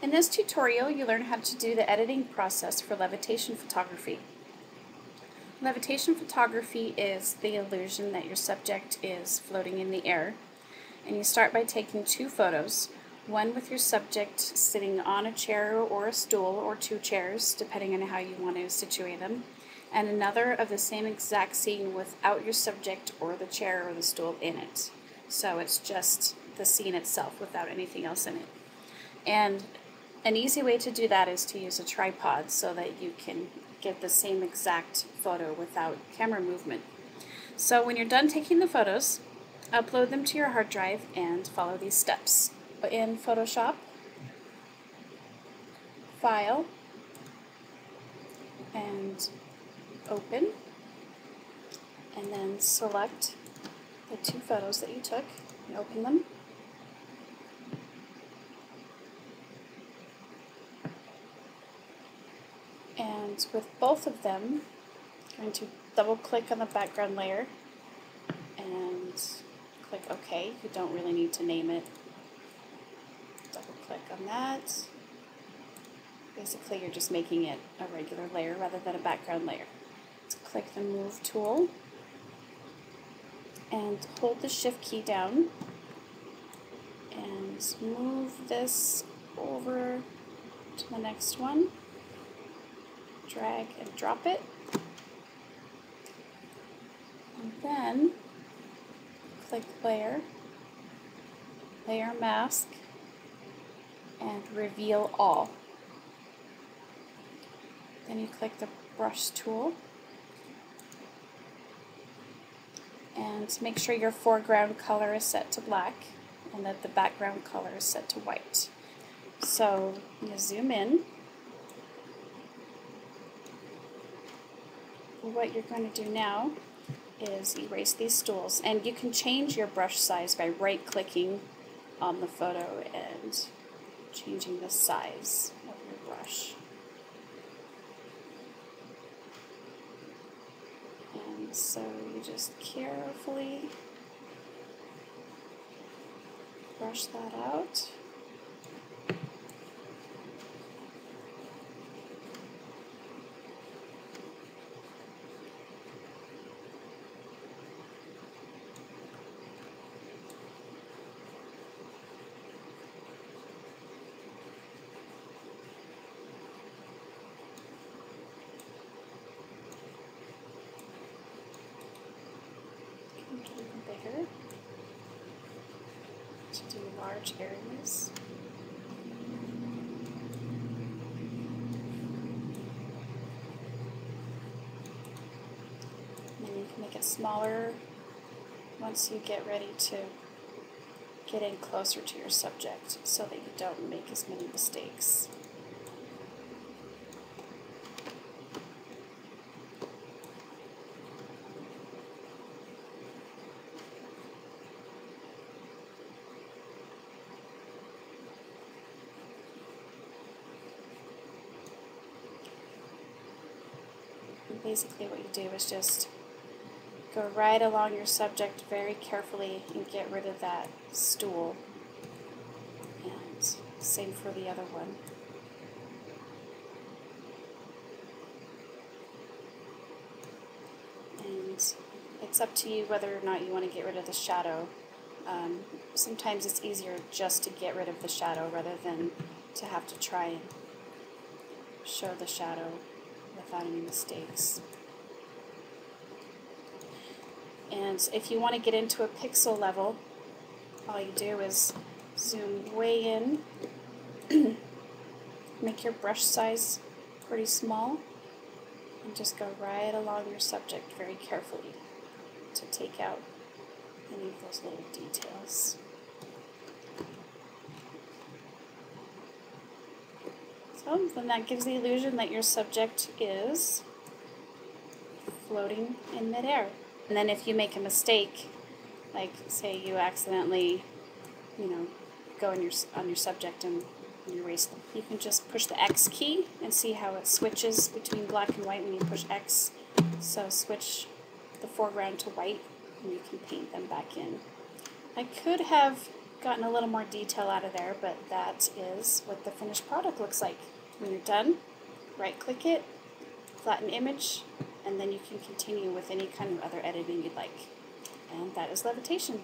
In this tutorial, you learn how to do the editing process for levitation photography. Levitation photography is the illusion that your subject is floating in the air. And you start by taking two photos, one with your subject sitting on a chair or a stool or two chairs, depending on how you want to situate them, and another of the same exact scene without your subject or the chair or the stool in it. So it's just the scene itself without anything else in it. And an easy way to do that is to use a tripod so that you can get the same exact photo without camera movement. So when you're done taking the photos, upload them to your hard drive and follow these steps. In Photoshop, File, and Open, and then select the two photos that you took and open them. And with both of them, I'm going to double click on the background layer and click OK. You don't really need to name it. Double click on that. Basically, you're just making it a regular layer rather than a background layer. Click the Move tool and hold the Shift key down and move this over to the next one drag and drop it. And then click layer, layer mask, and reveal all. Then you click the brush tool and make sure your foreground color is set to black and that the background color is set to white. So you zoom in what you're going to do now is erase these stools. And you can change your brush size by right-clicking on the photo and changing the size of your brush. And so you just carefully brush that out. Do large areas. And then you can make it smaller once you get ready to get in closer to your subject so that you don't make as many mistakes. Basically what you do is just go right along your subject very carefully and get rid of that stool. And same for the other one. And it's up to you whether or not you want to get rid of the shadow. Um, sometimes it's easier just to get rid of the shadow rather than to have to try and show the shadow without any mistakes. And if you want to get into a pixel level, all you do is zoom way in, make your brush size pretty small, and just go right along your subject very carefully to take out any of those little details. So then that gives the illusion that your subject is floating in midair. And then if you make a mistake, like say you accidentally, you know, go on your on your subject and, and erase them, you can just push the X key and see how it switches between black and white when you push X. So switch the foreground to white and you can paint them back in. I could have gotten a little more detail out of there, but that is what the finished product looks like. When you're done, right click it, flatten image, and then you can continue with any kind of other editing you'd like. And that is levitation.